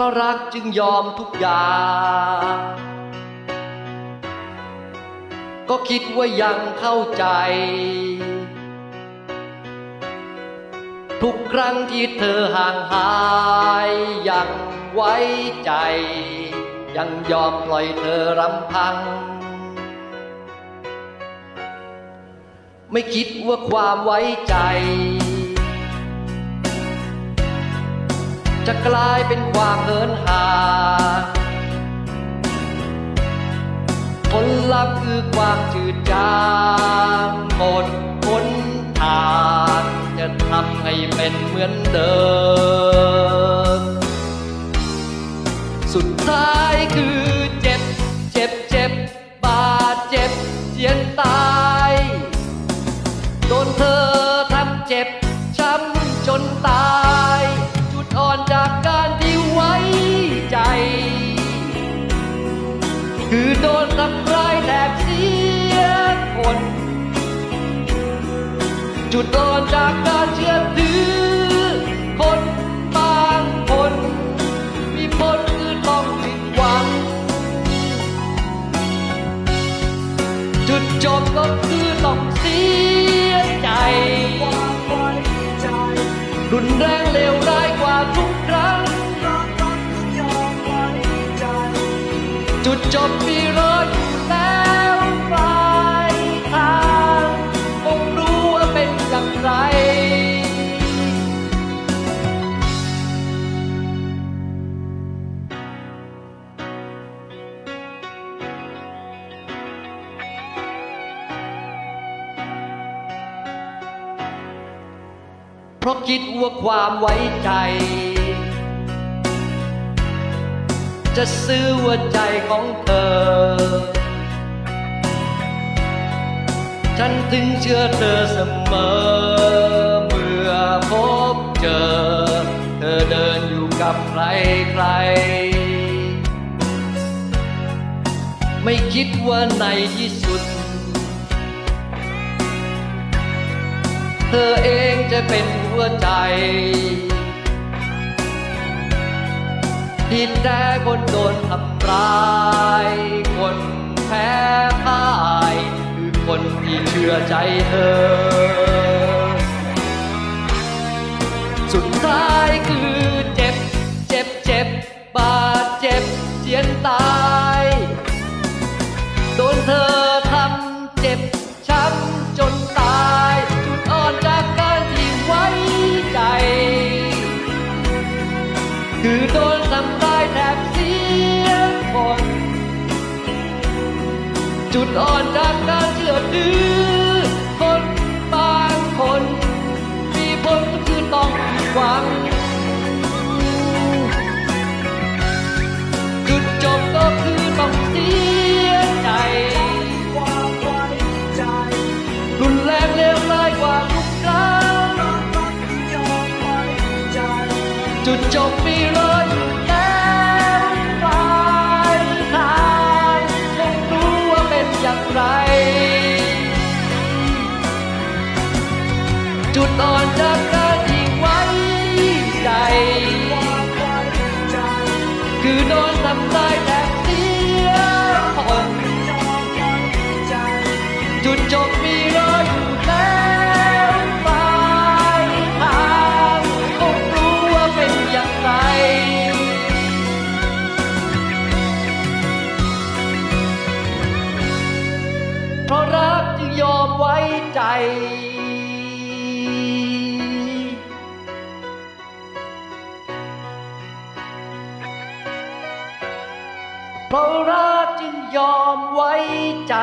ราะรักจึงยอมทุกอย่าง ก็คิดว่ายังเข้าใจ ทุกครั้งที่เธอห่างหาย ยังไว้ใจ ยังยอมปล่อยเธอรำพัง ไม่คิดว่าความไว้ใจ จะกลายเป็นความเหินห่างผลลัพธ์คือความจืดจางหมดพ้นทางจะทำให้เป็นเหมือนเดิม สุดท้ายคือเจ็บ เจ็บ เจ็บบาดเจ็บเจียนตา คือโดนทำร้ายแทบเสียคน จุดอ่อนจากการเชื่อถือ คนบางคน มีผลคือต้องผิดหวัง จุดจบก็คือต้องเสียใจ รุนแรงเลวร้ายกว่าทุก ราะคิดว่าความไว้ใจ จะซื้อหัวใจของเธอ ฉันถึงเชื่อเธอเสมอ เมื่อพบเจอ เธอเดินอยู่กับใครใคร ไม่คิดว่าในที่สุด เธอเองจะเป็นหัวใจที่แดนคนโดนทำร้าย คนแพ้พ่ายคือคนที่เชื่อใจเธอ สุดท้ายคือ จุดอ่อนจากการเชื่อถือคนบางคน มีผลคือต้องผิดหวัง จุดจบก็คือต้องเสียใจรุนแรงเลวร้ายกว่าทุกครั้งจุดจบมีรอ จุดอ่อนจากการที่ไว้ใจ คือโดนทำลายแท เพราะรักจึงยอมไว้ใจ